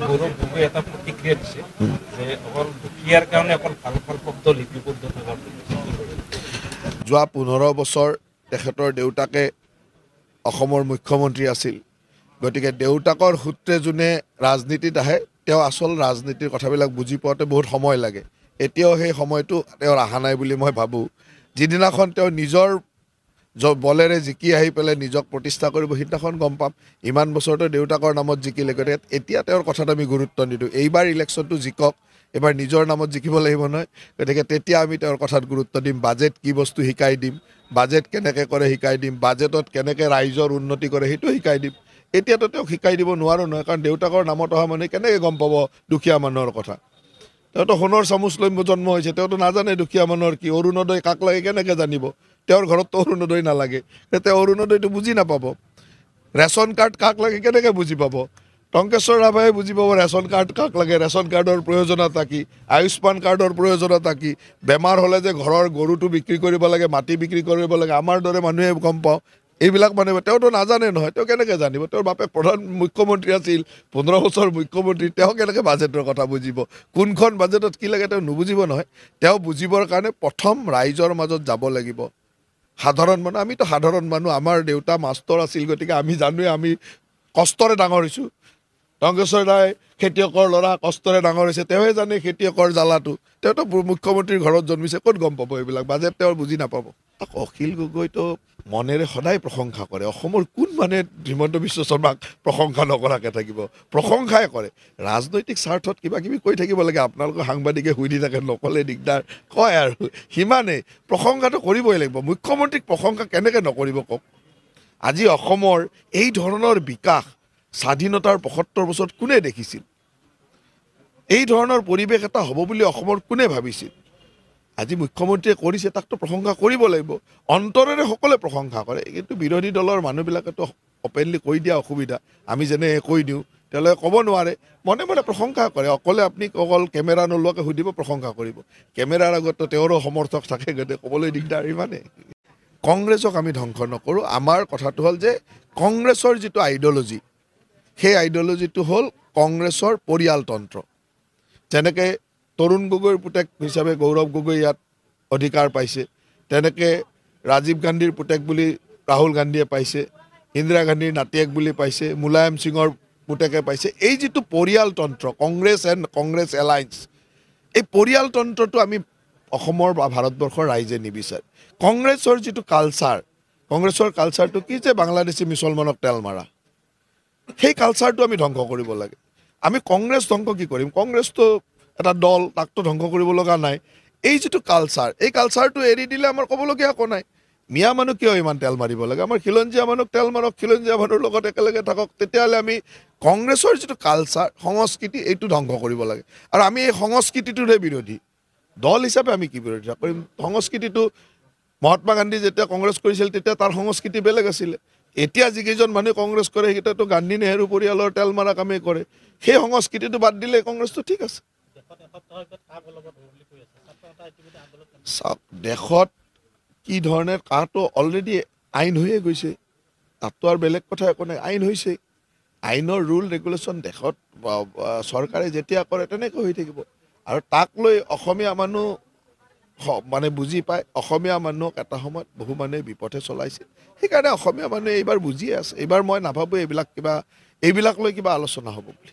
গৌৰৱ গগৈ এটা প্ৰতিক্ৰিয়া দিছে যে অকল দুখীয়াৰ কাৰণে অকল ভাল ভাল শব্দ লিপিবদ্ধ যোৱা পোন্ধৰ বছৰ তেখেতৰ দেউতাকে অসমৰ মুখ্যমন্ত্ৰী আছিল। গতিকে দেউতাকৰ সূত্ৰে যোনে ৰাজনীতিত আহে তেওঁ আচল ৰাজনীতিৰ কথাবিলাক বুজি পোৱাতে বহুত সময় লাগে। এতিয়াও সেই সময়টো তেওঁৰ অহা নাই বুলি মই ভাবোঁ। যিদিনাখন তেওঁ নিজৰ বলেৰে জিকি আহি পেলাই নিজক প্ৰতিষ্ঠা কৰিব সিদিনাখন গম পাম ইমান বছৰতো দেউতাকৰ নামত জিকিলে গতিকে এতিয়া তেওঁৰ কথাত আমি গুৰুত্ব নিদিওঁ। এইবাৰ ইলেকশ্যনটো জিকক এবাৰ নিজৰ নামত জিকিব লাগিব নহয়। গতিকে তেতিয়া আমি তেওঁৰ কথাত গুৰুত্ব দিম বাজেট কি বস্তু শিকাই দিম বাজেট কেনেকৈ কৰে শিকাই দিম বাজেটত কেনেকৈ ৰাইজৰ উন্নতি কৰে সেইটো শিকাই দিম। এতিয়াতো তেওঁক শিকাই দিব নোৱাৰোঁ নহয় কাৰণ দেউতাকৰ নামত অহা মানুহে কেনেকৈ গম পাব দুখীয়া মানুহৰ কথা? তেওঁতো সোণৰ চামুচ লৈ জন্ম হৈছে তেওঁতো নাজানে দুখীয়া মানুহৰ কি অৰুণোদয় কাক লাগে কেনেকৈ জানিব? তেওঁৰ ঘৰততো অৰুণোদয় নালাগে তেওঁ অৰুণোদয়টো বুজি নাপাব। ৰেচন কাৰ্ড কাক লাগে কেনেকৈ বুজি পাব? টংকেশ্বৰ ৰাভাই বুজি পাব ৰেচন কাৰ্ড কাক লাগে ৰেচন কাৰ্ডৰ প্ৰয়োজনীয়তা কি আয়ুষ্মান কাৰ্ডৰ প্ৰয়োজনীয়তা কি বেমাৰ হ'লে যে ঘৰৰ গৰুটো বিক্ৰী কৰিব লাগে মাটি বিক্ৰী কৰিব লাগে আমাৰ দৰে মানুহে গম পাওঁ এইবিলাক মানুহে তেওঁতো নাজানে নহয়। তেওঁ কেনেকৈ জানিব? তেওঁৰ বাপেক প্ৰধান মুখ্যমন্ত্ৰী আছিল পোন্ধৰ বছৰ মুখ্যমন্ত্ৰী তেওঁ কেনেকৈ বাজেটৰ কথা বুজিব? কোনখন বাজেটত কি লাগে তেওঁ নুবুজিব নহয়। তেওঁ বুজিবৰ কাৰণে প্ৰথম ৰাইজৰ মাজত যাব লাগিব। সাধাৰণ মানুহ আমিতো সাধাৰণ মানুহ আমাৰ দেউতা মাষ্টৰ আছিল গতিকে আমি জানোৱে আমি কষ্টৰে ডাঙৰ হৈছোঁ। টংকেশ্বৰ দাই খেতিয়কৰ ল'ৰা কষ্টৰে ডাঙৰ হৈছে তেওঁহে জানে খেতিয়কৰ জ্বালাটো। তেওঁতো মুখ্যমন্ত্ৰীৰ ঘৰত জন্মিছে ক'ত গম পাব এইবিলাক? বাজেট তেওঁ বুজি নাপাব। অখিল গগৈতো মনেৰে সদায় প্ৰশংসা কৰে। অসমৰ কোন মানে হিমন্ত বিশ্ব শৰ্মাক প্ৰশংসা নকৰাকৈ থাকিব? প্ৰশংসাই কৰে। ৰাজনৈতিক স্বাৰ্থত কিবা কিবি কৈ থাকিব লাগে। আপোনালোকৰ সাংবাদিকে দি থাকে নক'লে দিগদাৰ। কয় আৰু সিমানেই প্ৰশংসাটো কৰিবই লাগিব। মুখ্যমন্ত্ৰীক প্ৰশংসা কেনেকৈ নকৰিব কওক? আজি অসমৰ এই ধৰণৰ বিকাশ স্বাধীনতাৰ পঁসত্তৰ বছৰত কোনে দেখিছিল? এই ধৰণৰ পৰিৱেশ এটা হ'ব বুলি অসমৰ কোনে ভাবিছিল? আজি মুখ্যমন্ত্ৰীয়ে কৰিছে তাকতো প্ৰশংসা কৰিব লাগিব। অন্তৰেৰে সকলোৱে প্ৰশংসা কৰে। কিন্তু বিৰোধী দলৰ মানুহবিলাকেতো অপেনলি কৈ দিয়া অসুবিধা। আমি যেনে কৈ দিওঁ তেওঁলোকে ক'ব নোৱাৰে। মনে মনে প্ৰশংসা কৰে। অকলে আপুনি অকল কেমেৰা নোলোৱাকৈ সুধিব প্ৰশংসা কৰিব। কেমেৰাৰ আগততো তেওঁৰো সমৰ্থক থাকে গতিকে ক'বলৈ দিগদাৰ ইমানেই। কংগ্ৰেছক আমি ধ্বংস নকৰোঁ। আমাৰ কথাটো হ'ল যে কংগ্ৰেছৰ যিটো আইডিঅ'লজি সেই আইডিঅ'লজিটো হ'ল কংগ্ৰেছৰ পৰিয়ালতন্ত্ৰ। যেনেকৈ তৰুণ গগৈৰ পুতেক হিচাপে গৌৰৱ গগৈ ইয়াত অধিকাৰ পাইছে তেনেকৈ ৰাজীৱ গান্ধীৰ পুতেক বুলি ৰাহুল গান্ধীয়ে পাইছে ইন্দিৰা গান্ধীৰ নাতিয়েক বুলি পাইছে মুলায়ম সিঙৰ পুতেকে পাইছে এই যিটো পৰিয়ালতন্ত্ৰ কংগ্ৰেছ এণ্ড কংগ্ৰেছ এলায়েন্স এই পৰিয়ালতন্ত্ৰটো আমি অসমৰ বা ভাৰতবৰ্ষৰ ৰাইজে নিবিচাৰে। কংগ্ৰেছৰ যিটো কালচাৰ কংগ্ৰেছৰ কালচাৰটো কি যে বাংলাদেশী মুছলমানক তেল মাৰা। সেই কালচাৰটো আমি ধ্বংস কৰিব লাগে। আমি কংগ্ৰেছ ধ্বংস কি কৰিম? কংগ্ৰেছটো এটা দল তাকতো ধ্বংস কৰিব লগা নাই। এই যিটো কালচাৰ এই কালচাৰটো এৰি দিলে আমাৰ ক'বলগীয়া একো নাই। মিয়া মানুহ কিয় ইমান তেল মাৰিব লাগে? আমাৰ খিলঞ্জীয়া মানুহক তেল মাৰক খিলঞ্জীয়া মানুহৰ লগত একেলগে থাকক। তেতিয়াহ'লে আমি কংগ্ৰেছৰ যিটো কালচাৰ সংস্কৃতি এইটো ধ্বংস কৰিব লাগে। আৰু আমি এই সংস্কৃতিটোৰে বিৰোধী। দল হিচাপে আমি কি বিৰোধিতা কৰিম? সংস্কৃতিটো মহাত্মা গান্ধী যেতিয়া কংগ্ৰেছ কৰিছিল তেতিয়া তাৰ সংস্কৃতি বেলেগ আছিলে। এতিয়া যিকেইজন মানুহে কংগ্ৰেছ কৰে সেইকেইটাতো গান্ধী নেহেৰু পৰিয়ালৰ তেল মাৰা কামেই কৰে। সেই সংস্কৃতিটো বাদ দিলে কংগ্ৰেছটো ঠিক আছে। চাওক দেশত কি ধৰণে কাহটো অলৰেডি আইন হৈয়ে গৈছে। তাততো আৰু বেলেগ কথা একো নাই আইন হৈছে আইনৰ ৰুল ৰেগুলেশ্যন দেশত চৰকাৰে যেতিয়া কৰে তেনেকৈ হৈ থাকিব। আৰু তাক লৈ অসমীয়া মানুহ মানে বুজি পায়। অসমীয়া মানুহক এটা সময়ত বহু মানুহে বিপথে চলাইছিল সেইকাৰণে অসমীয়া মানুহে এইবাৰ বুজিয়ে আছে। এইবাৰ মই নাভাবোঁ এইবিলাক কিবা এইবিলাক লৈ কিবা আলোচনা হ'ব বুলি।